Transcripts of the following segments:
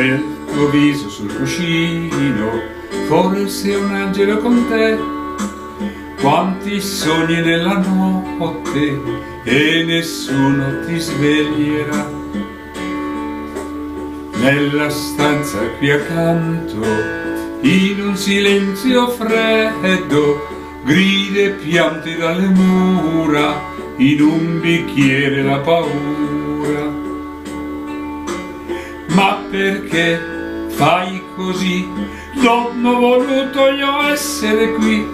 il tuo viso sul cuscino, forse un angelo con te. Quanti sogni nella notte e nessuno ti sveglierà. Nella stanza qui accanto, in un silenzio freddo, grida e pianti dalle mura, in un bicchiere la paura ma perché fai così? Non ho voluto io essere qui,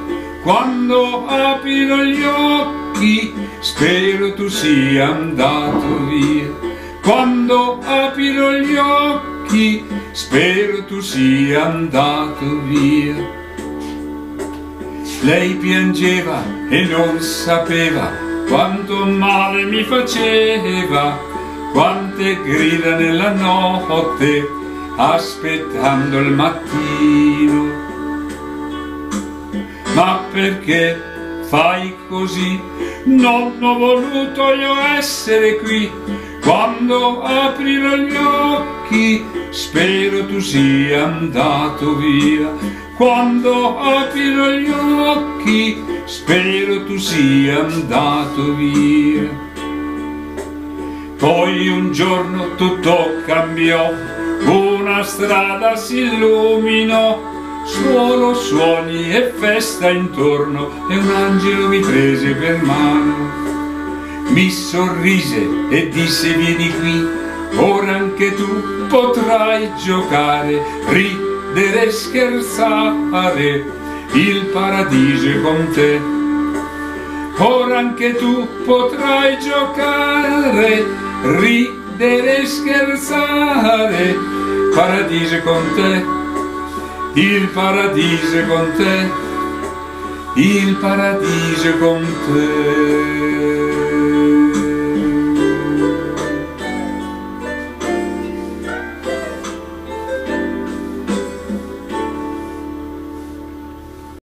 quando aprirò gli occhi, spero tu sia andato via. Quando aprirò gli occhi, spero tu sia andato via. Lei piangeva e non sapeva quanto male mi faceva quante grida nella notte aspettando il mattino. Ma perché fai così? Non ho voluto io essere qui. Quando aprirò gli occhi, spero tu sia andato via. Quando aprirò gli occhi, spero tu sia andato via. Poi un giorno tutto cambiò, una strada si illuminò, solo suoni e festa intorno e un angelo mi prese per mano. Mi sorrise e disse vieni qui, ora anche tu potrai giocare, ridere e scherzare, il paradiso è con te. Ora anche tu potrai giocare, ridere e scherzare, paradiso con te, il paradiso con te, il paradiso con te.